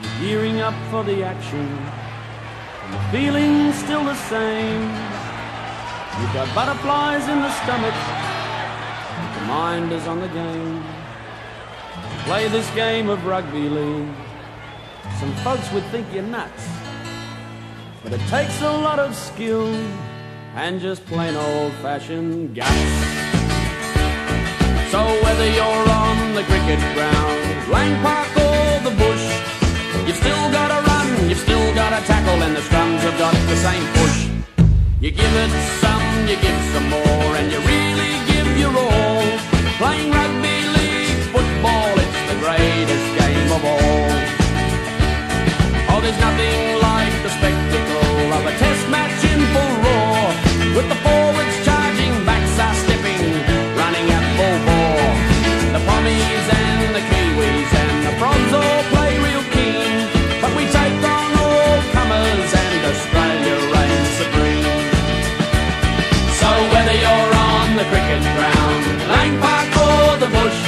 You're gearing up for the action, and the feeling's still the same. You've got butterflies in the stomach, but the mind is on the game. Play this game of rugby league. Some folks would think you're nuts, but it takes a lot of skill and just plain old-fashioned guts. So whether you're on the cricket ground, Lang Park You give it some, you give some more, and you really give your all. Whether you're on the cricket ground, Lang Park or the bush,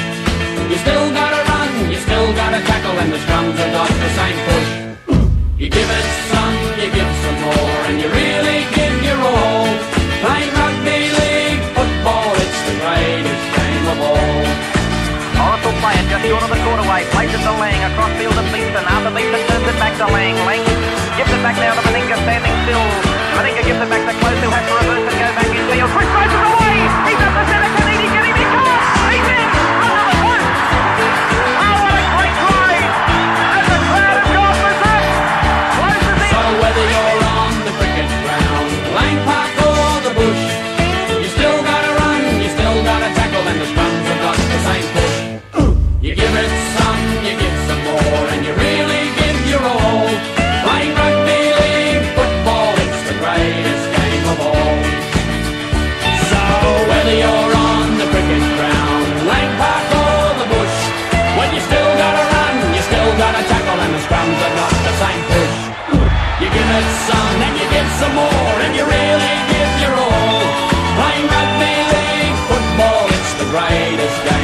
you still gotta run, you still gotta tackle, and the scrums are got the same push. You give it some, you give some more, and you really give your all. Playing rugby league football, it's the greatest game of all. Oracle player just short of the quarterway. Plays it to Lang. Across field to Beetson. Arthur Beetson turns it back to Lang. Lang the brightest